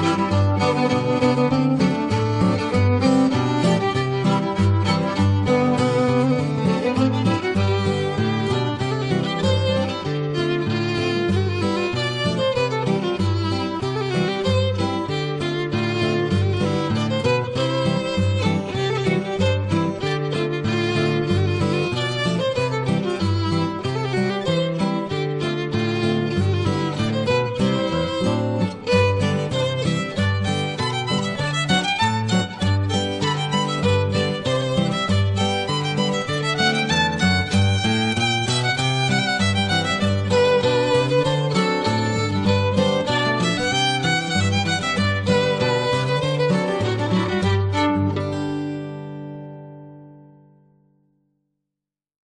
Música